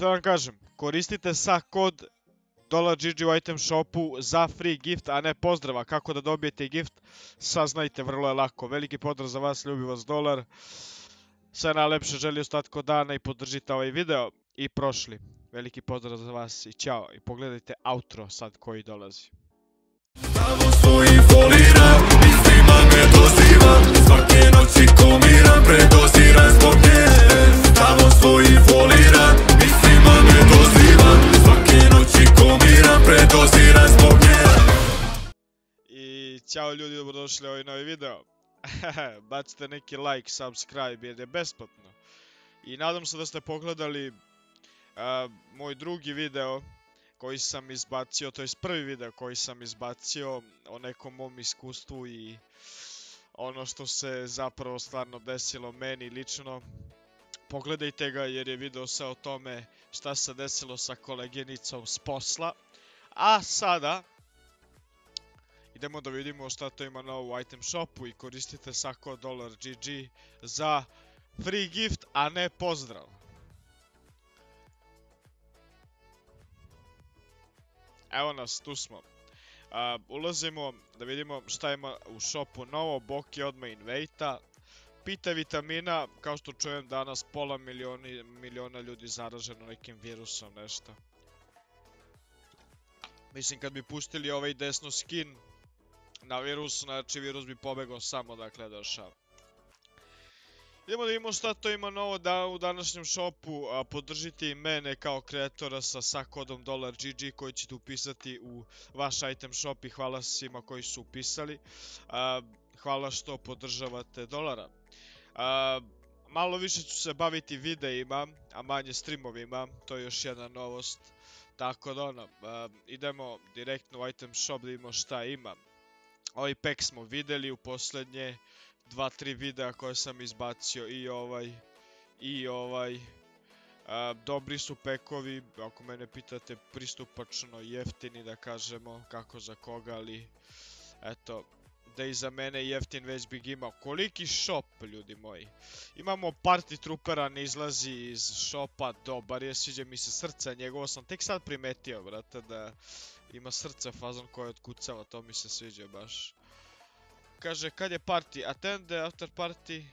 Da vam kažem, koristite sa kod $GG u item shopu za free gift, a ne pozdrava. Kako da dobijete gift, saznajte, vrlo je lako. Veliki pozdrav za vas, ljubi vas dolar. Sve najlepše želi ostatko dana i podržite ovaj video i prošli. Veliki pozdrav za vas i ćao. I pogledajte outro sad koji dolazi. Ćao ljudi, dobrodošli u ovaj novi video. Bacite neki like, subscribe jer je besplatno. I nadam se da ste pogledali moj drugi video koji sam izbacio, to je prvi video koji sam izbacio o nekom mom iskustvu i ono što se zapravo stvarno desilo meni lično. Pogledajte ga jer je video se o tome šta se desilo sa koleginicom s posla. A sada idemo da vidimo šta to ima novo u item shopu i koristite sa kod $GG za free gift, a ne pozdrav. Evo nas, tu smo. Ulazimo da vidimo šta ima u shopu novo, Boki odmah invejta. Pita vitamina, kao što čujem danas pola miliona ljudi zaraženo nekim virusom, nešto. Mislim kad bi pustili ovaj desno skin na virus, znači virus bi pobegao samo dakle došao. Idemo da vidimo šta to ima novo da u današnjem shopu, a, podržite i mene kao kreatora sa, sa kodom $GG koji ćete upisati u vaš item shop i hvala svima koji su upisali. Hvala što podržavate dolara. Malo više ću se baviti videima, a manje streamovima, to je još jedna novost. Tako da ono, idemo direktno u item shop da vidimo šta ima. Ovaj pack smo videli u posljednje dva, tri videa koje sam izbacio i ovaj i ovaj dobri su pekovi, ako mene pitate pristupačno jeftini da kažemo kako za koga, ali eto da i za mene jeftin već bih imao. Koliki shop, ljudi moji. Imamo Party Troopera, ne izlazi iz shopa, dobar je, sviđa mi se srce njegovo, sam tek sad primetio, brate, da ima srce fazon koje otkucava, to mi se sviđa baš. Kaže, kad je party? Attend after party.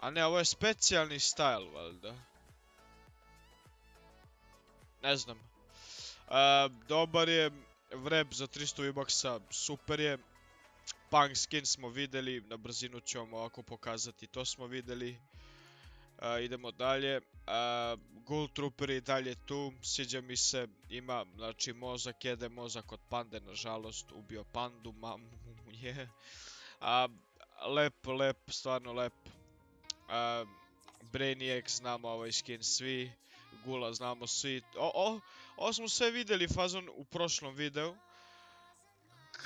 A ne, ovo je specijalni style, valjda. Ne znam. E, dobar je, vreb za 300 V-Bucksa, super je. Punk skin smo videli, na brzinu vam ovako pokazati, to smo videli. Idemo dalje. Ghoul Trooper je dalje tu, sviđa mi se, ima, znači mozak, jede mozak od pande, nažalost, ubio pandu, mamu je. Lep, lep, stvarno lep. Brainiac znamo ovaj skin svi, Gula znamo svi. O, o, ovo smo sve vidjeli fazon u prošlom videu.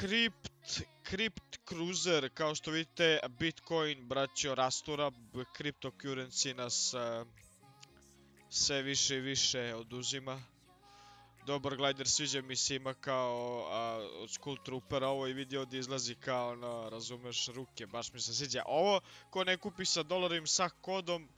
Crypt, Crypt Cruiser, kao što vidite, Bitcoin, braćo, rastura, cryptocurrency nas uh, sve više i više oduzima. Dobar glider, sviđa mi se, ima kao od Skull Troopera, ovo i vidio ovdje izlazi kao, ono, razumeš, ruke, baš mi se sviđa. Ovo, ko ne kupi sa dolarim sa kodom,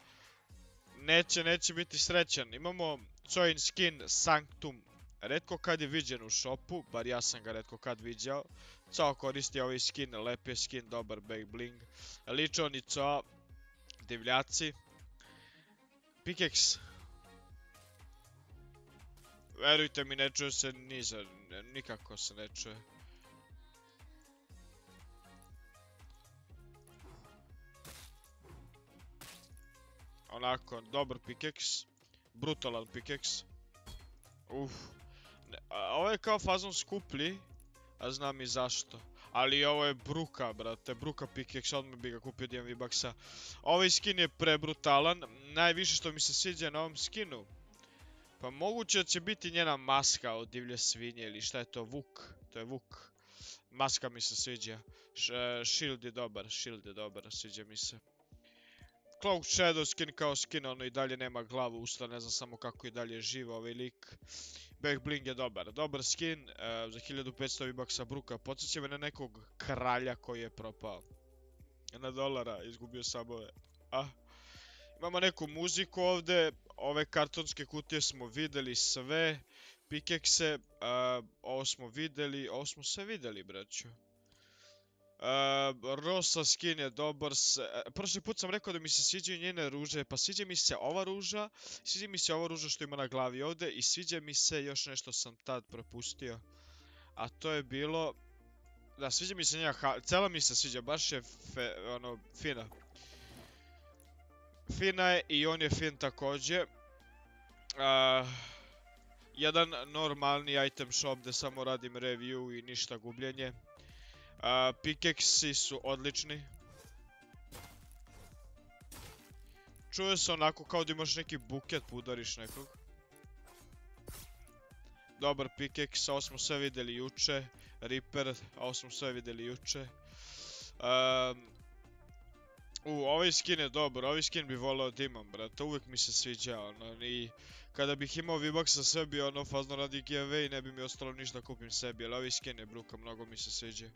neće, neće biti srećan. Imamo coin skin Sanctum redko kad je viđen u shopu, bar ja sam ga redko kad viđao. Cao koristi ovaj skin, lep je skin, dobar back bling. Ličoni Cao, divljaci. Pickaxe. Verujte mi, ne čuje se niza, nikako se ne čuje. Onako, dobar pickaxe. Brutalan pickaxe. Uff. Ovo je kao fazon skuplji, a znam i zašto. Ali ovo je bruka, brate, bruka pickaxe, odmah bi ga kupio DM V-Bucksa. Ovaj skin je prebrutalan, najviše što mi se sviđa na ovom skinu. Pa moguće da će biti njena maska od divlje svinje ili šta je to, Vuk. To je Vuk. Maska mi se sviđa. Shield je dobar, shield je dobar, sviđa mi se. Cloak Shadow skin kao skin, ono i dalje nema glavu, usta, ne znam samo kako i dalje živa ovaj lik. Back bling je dobar, dobar skin, uh, za 1500 V-Bucksa bruka, podsjeća me na nekog kralja koji je propao. Na dolara, izgubio sabove. Ah. Imamo neku muziku ovdje, ove kartonske kutije smo vidjeli sve, pikekse, a, ovo smo vidjeli, ovo smo sve vidjeli, braćo. A, Rosa skin je dobar, e, prošli put sam rekao da mi se sviđaju njene ruže, pa sviđa mi se ova ruža, sviđa mi se ova ruža što ima na glavi ovdje i sviđa mi se još nešto sam tad propustio. A to je bilo, da sviđa mi se njena, cela mi se sviđa, baš je ono, fina. Fina je i on je fin također. A, jedan normalni item shop gdje samo radim review i ništa gubljenje. Pickaxi su odlični. Čuje se onako kao da imaš neki buket, pa nekog. Dobar pickaxe, ovo smo sve vidjeli juče. Reaper, ovo smo sve vidjeli juče. U, ovaj skin je dobar, ovaj skin bi voleo da imam, brate, uvijek mi se sviđa, ono, i kada bih imao V-Bucks sa sebi, ono, fazno radi giveaway ne bi mi ostalo ništa kupim sebi, ali ovaj skin je bruka, mnogo mi se sviđa.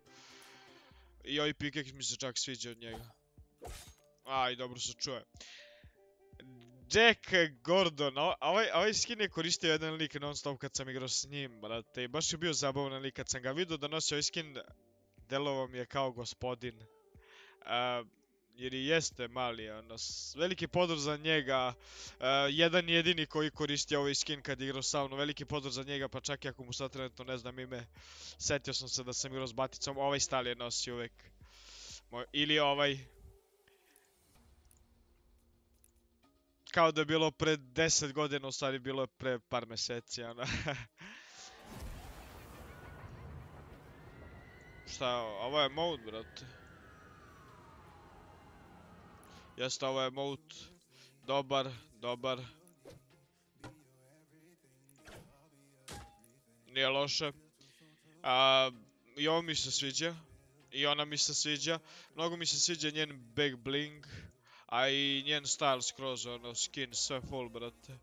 I ovaj pickaxe mi se čak sviđa od njega. Aj, dobro se čuje. Jack Gordon, ovaj, ovaj skin je koristio jedan lik non stop kad sam igrao s njim, brate, i baš je bio zabavan lik kad sam ga vidio da nosi ovaj skin, delovao mi je kao gospodin. A, jer i jeste mali, ono, veliki pozdrav za njega, a, jedan jedini koji koristi ovaj skin kad igrao sa mnom, veliki pozdrav za njega, pa čak i ako mu sad trenutno ne znam ime, setio sam se da sam igrao s baticom, ovaj stal je nosio uvek. Moj- ili ovaj, kao da je bilo pre 10 godina, u stvari bilo je pre par meseci, ono. Šta? Ovo je mode, brate. Jeste, ovo je. Dobar, dobar. Nije loše. I ovo mi se sviđa. I ona mi se sviđa. Mnogo mi se sviđa njen back bling. A i njen style skroz, ono, skin, sve full, brate.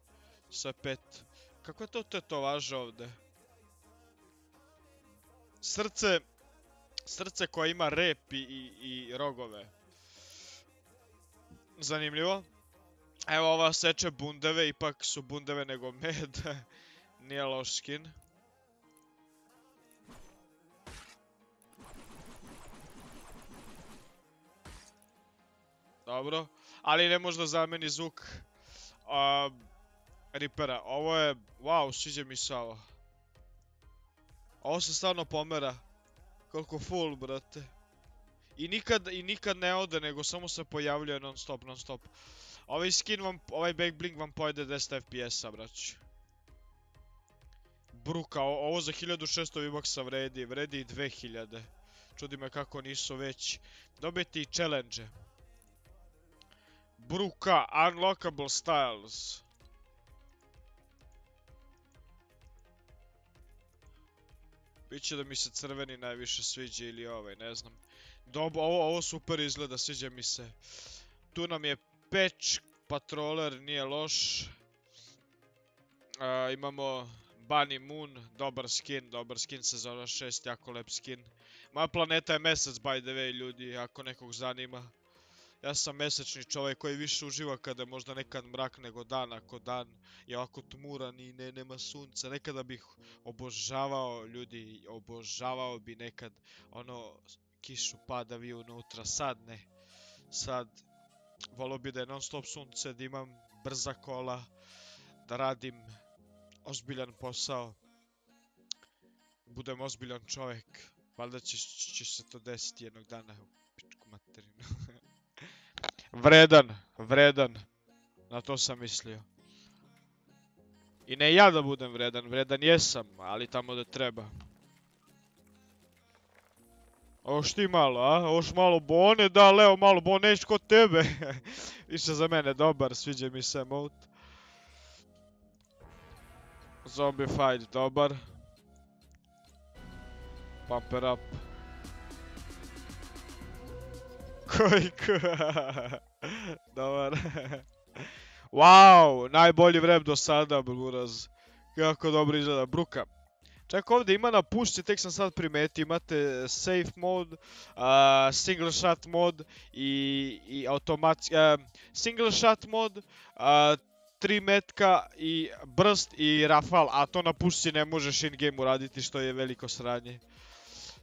Sve pet. Kako je to tetovaža ovdje? Srce, srce koje ima rep i, i rogove. Zanimljivo. Evo ova seče bundeve, ipak su bundeve nego med. Nije loš skin. Dobro. Ali ne može da zameni zvuk a, Reapera. Ovo je, wow, sviđa mi se ovo. Ovo se stvarno pomera. Koliko full, brate. I nikad, I nikad ne ode, nego samo se pojavljuje non stop, non stop. Ovaj skin vam, ovaj back bling vam pojede 10 FPS-a, brać. Bruka, ovo za 1600 V-Bucks-a vredi, vredi i 2000. Čudi me kako nisu već. Dobijete i challenge. Bruka, unlockable styles. Biće da mi se crveni najviše sviđa ili ovaj, ne znam. Dobro, ovo, ovo super izgleda, sviđa mi se. Tu nam je patch, patroller, nije loš. Imamo Bunny Moon, dobar skin, dobar skin sezona 6, jako lep skin. Moja planeta je mesec, by the way, ljudi, ako nekog zanima. Ja sam mesečni čovjek koji više uživa kada je možda nekad mrak nego dan, ako dan je ovako tmuran i ne, nema sunca. Nekada bih obožavao ljudi, obožavao bi nekad ono kišu padavi unutra, sad ne. Sad volio bi da je non stop sunce, da imam brza kola, da radim ozbiljan posao, budem ozbiljan čovjek. Valjda će, će se to desiti jednog dana u pičku materinu. vredan, vredan. Na to sam mislio. I ne ja da budem vredan, vredan jesam, ali tamo da treba. Ovo ti malo, a? Ovo malo bone, da, Leo, malo bone, neć kod tebe. Više za mene dobar, sviđa mi se mode. Zombie fight, dobar. Pumper up. Koji. Dobar. wow, najbolji vrep do sada, buraz. Kako dobro izgleda. Bruka. Čak ovdje ima na pušci, tek sam sad primetio, imate safe mode, single shot mod i, i automatski, single shot mod, a, tri metka i brst i rafal, a to na pušci ne možeš in game uraditi što je veliko sranje.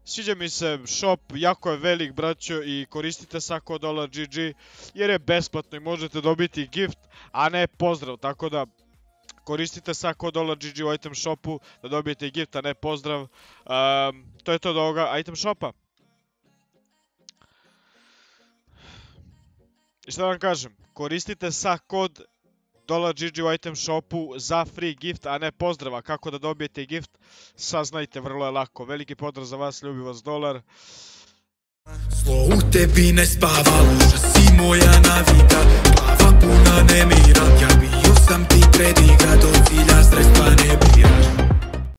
Sviđa mi se shop, jako je velik braćo i koristite sako dolar GG jer je besplatno i možete dobiti gift, a ne pozdrav, tako da koristite sako dolar GG u item shopu da dobijete gift, a ne pozdrav. To je to od ovoga item shopa. I šta vam kažem, koristite sa kod dolar GG u item shopu za free gift, a ne pozdrava. Kako da dobijete gift, saznajte, vrlo je lako. Veliki pozdrav za vas, ljubi vas dolar. Zlo u tebi ne spava, loša si moja navika. Glava puna nemira, ja bio sam ti prediga Do cilja sredstva ne biraš